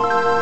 Bye.